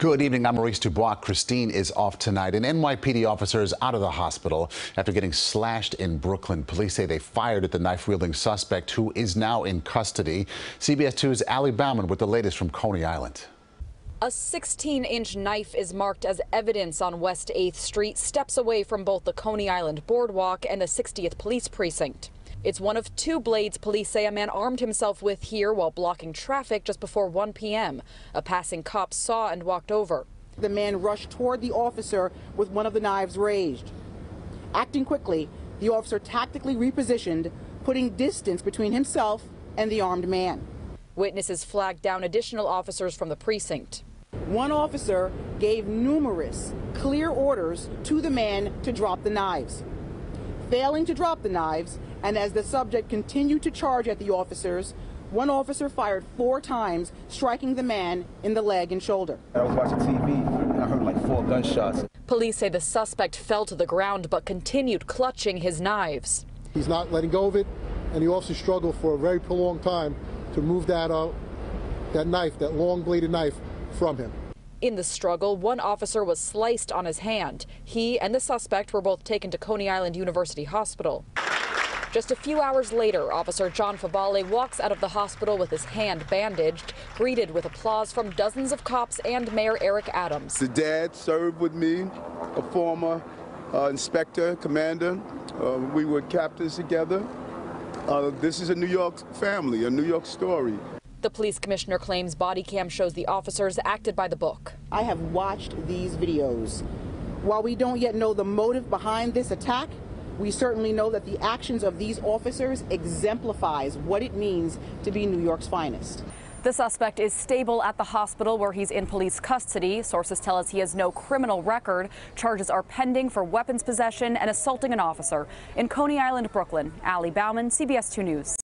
Good evening. I'm Maurice Dubois. Christine is off tonight. An NYPD officer is out of the hospital after getting slashed in Brooklyn. Police say they fired at the knife wielding suspect who is now in custody. CBS 2's Ali Bauman with the latest from Coney Island. A 16 inch knife is marked as evidence on West 8th Street, steps away from both the Coney Island Boardwalk and the 60th Police Precinct. It's one of two blades police say a man armed himself with here while blocking traffic just before 1 p.m. A passing cop saw and walked over. The man rushed toward the officer with one of the knives raised. Acting quickly, the officer tactically repositioned, putting distance between himself and the armed man. Witnesses flagged down additional officers from the precinct. One officer gave numerous clear orders to the man to drop the knives. Failing to drop the knives, and as the subject continued to charge at the officers, one officer fired four times, striking the man in the leg and shoulder. I was watching TV and I heard like four gunshots. Police say the suspect fell to the ground but continued clutching his knives. He's not letting go of it, and he also struggled for a very prolonged time to move that, uh, that knife, that long bladed knife, from him. In the struggle, one officer was sliced on his hand. He and the suspect were both taken to Coney Island University Hospital. Just a few hours later, Officer John Favale walks out of the hospital with his hand bandaged, greeted with applause from dozens of cops and Mayor Eric Adams. The dad served with me, a former uh, inspector, commander. Uh, we were captains together. Uh, this is a New York family, a New York story. The police commissioner claims body cam shows the officers acted by the book. I have watched these videos. While we don't yet know the motive behind this attack, we certainly know that the actions of these officers exemplifies what it means to be New York's finest. The suspect is stable at the hospital where he's in police custody. Sources tell us he has no criminal record. Charges are pending for weapons possession and assaulting an officer. In Coney Island, Brooklyn, Ali Bauman, CBS 2 News.